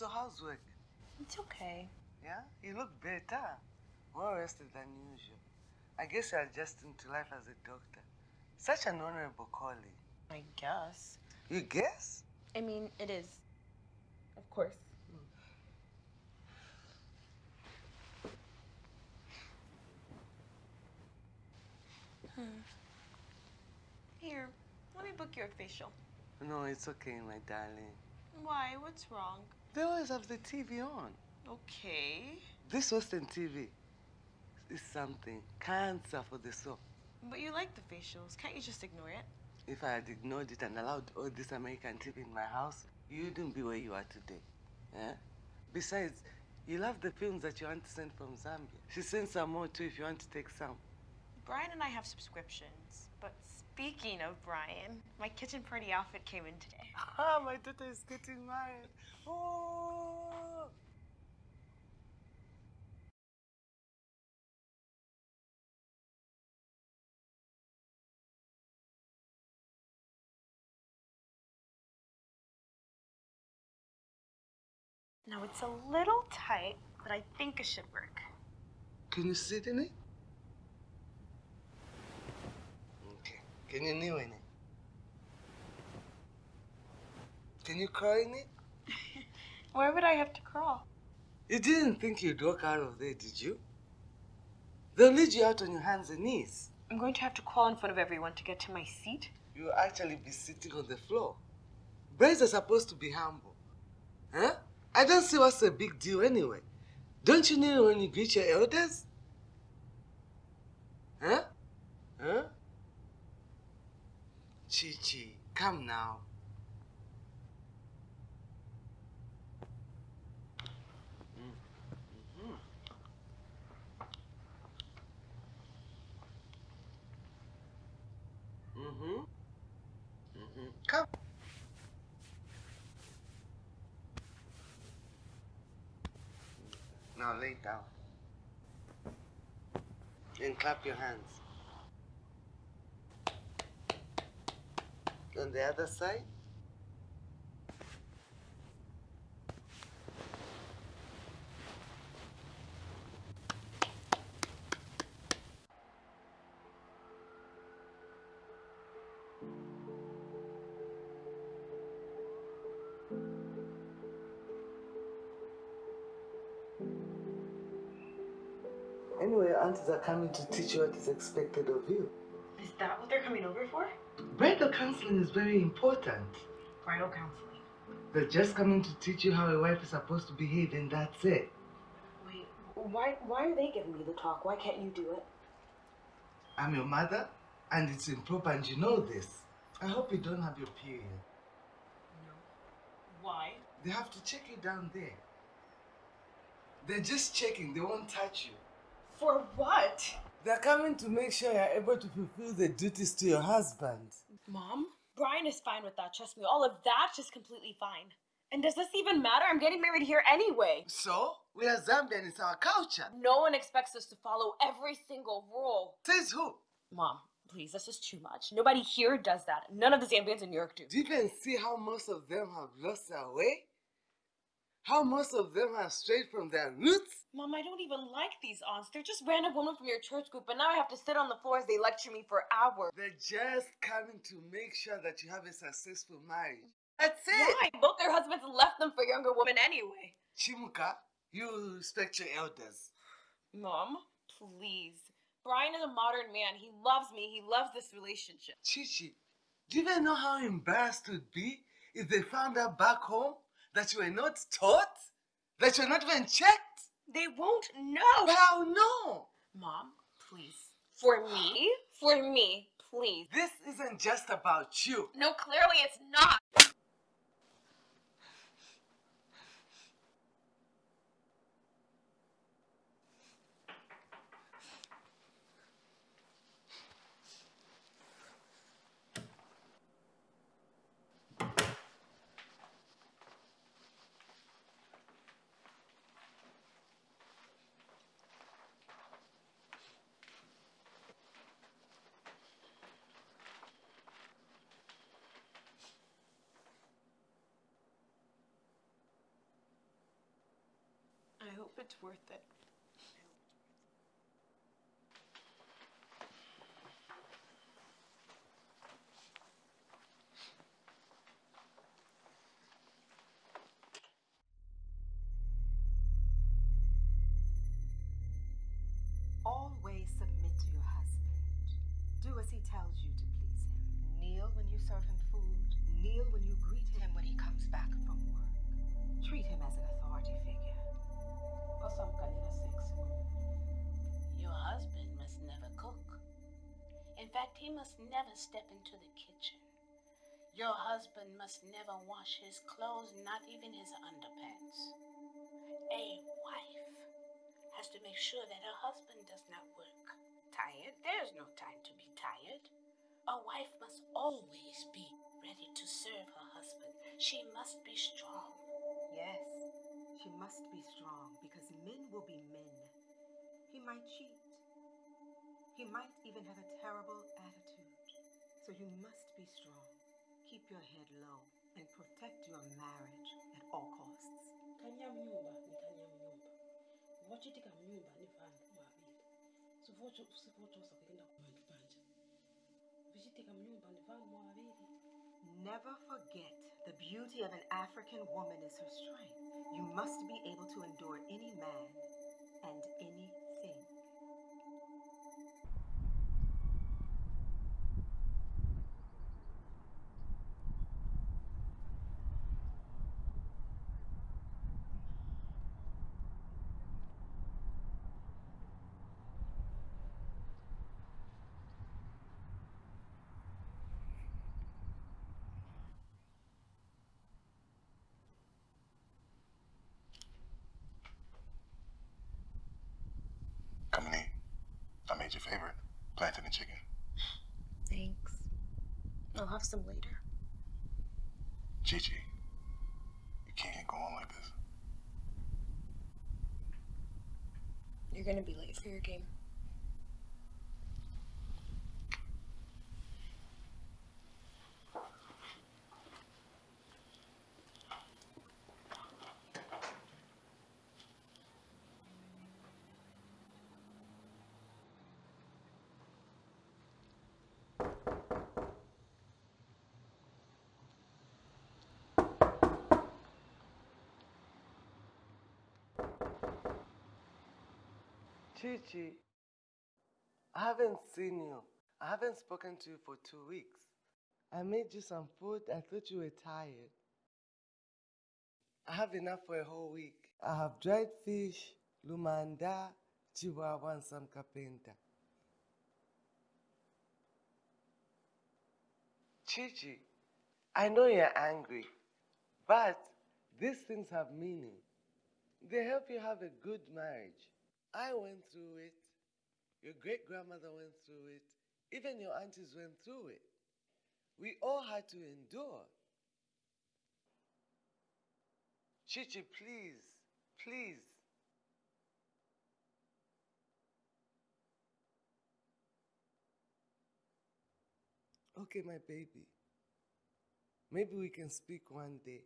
So how's work? It's okay. Yeah? You look better. More rested than usual. I guess you're adjusting to life as a doctor. Such an honorable calling. I guess. You guess? I mean, it is. Of course. Hmm. Here, let me book your facial. No, it's okay, my darling. Why? What's wrong? They always have the TV on. Okay. This Western TV is something. Cancer for the soul. But you like the facials. Can't you just ignore it? If I had ignored it and allowed all this American TV in my house, you wouldn't be where you are today. Yeah? Besides, you love the films that you want to send from Zambia. She sends some more too if you want to take some. Brian and I have subscriptions. But speaking of Brian, my kitchen party outfit came in today. Ah, my daughter is getting married. Oh! Now it's a little tight, but I think it should work. Can you sit in it? Okay. Can you kneel in it? Can you crawl in it? Where would I have to crawl? You didn't think you'd walk out of there, did you? They'll lead you out on your hands and knees. I'm going to have to crawl in front of everyone to get to my seat. You'll actually be sitting on the floor. Brides are supposed to be humble. Huh? I don't see what's a big deal anyway. Don't you kneel when you greet your elders? Huh? Huh? Chi Chi, come now. Mm, mhm. Mhm. Mhm. Come. Now lay down. And clap your hands. On the other side. Anyway, aunties are coming to teach you what is expected of you. Is that what they're coming over for? Bridal counseling is very important. Bridal counseling. They're just coming to teach you how a wife is supposed to behave, and that's it. Wait, why why are they giving me the talk? Why can't you do it? I'm your mother, and it's improper, and you know this. I hope you don't have your period. No. Why? They have to check you down there. They're just checking, they won't touch you. For what? They're coming to make sure you're able to fulfill the duties to your husband. Mom? Brian is fine with that, trust me. All of that's just completely fine. And does this even matter? I'm getting married here anyway. So, we are Zambian, it's our culture. No one expects us to follow every single rule. Says who? Mom, please, this is too much. Nobody here does that. None of the Zambians in New York do. Do you even see how most of them have lost their way? How most of them are strayed from their roots? Mom, I don't even like these aunts. They're just random women from your church group, and now I have to sit on the floor as they lecture me for hours. They're just coming to make sure that you have a successful marriage. That's it. Why? Both their husbands left them for younger women anyway. Chimuka, you respect your elders. Mom, please. Brian is a modern man. He loves me. He loves this relationship. Chichi, do you even know how embarrassed it would be if they found out back home that you were not taught? That you were not even checked? They won't know. How no? Mom, please. For me? For me, please. This isn't just about you. No, clearly it's not. Hope it's worth it. Always submit to your husband. Do as he tells you to please him. Kneel when you serve him food. Kneel when you greet him when he comes back from work. Treat him as an authority husband must never cook. In fact, he must never step into the kitchen. Your husband must never wash his clothes, not even his underpants. A wife has to make sure that her husband does not work tired. There's no time to be tired. A wife must always be ready to serve her husband. She must be strong. Yes, she must be strong because men will be men. He might cheat. He might even have a terrible attitude. So you must be strong. Keep your head low and protect your marriage at all costs. kanyamnyumba ni kanyamnyumba vochitika mnyumba ni vanhu vaviri so sivochosa kuenda kuvanhu panja vichitika mnyumba ni vanhu vaviri Never forget the beauty of an African woman is her strength. You must be able to endure any man and anything. Come and eat. I made your favorite, plantain and chicken. Thanks. I'll have some later. Chi Chi, you can't go on like this. You're gonna be late for your game. Chichi, I haven't seen you. I haven't spoken to you for two weeks. I made you some food. I thought you were tired. I have enough for a whole week. I have dried fish, lumanda, chibwabwa, and some kapenta. Chichi, I know you're angry, but these things have meaning. They help you have a good marriage. I went through it. Your great grandmother went through it. Even your aunties went through it. We all had to endure. Chichi, please, please. Okay, my baby. Maybe we can speak one day.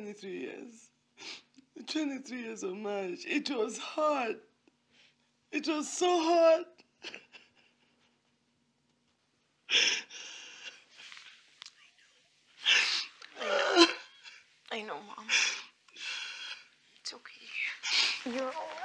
23 years. 23 years of marriage. It was hard. It was so hard. I know, Mom. It's okay. You're all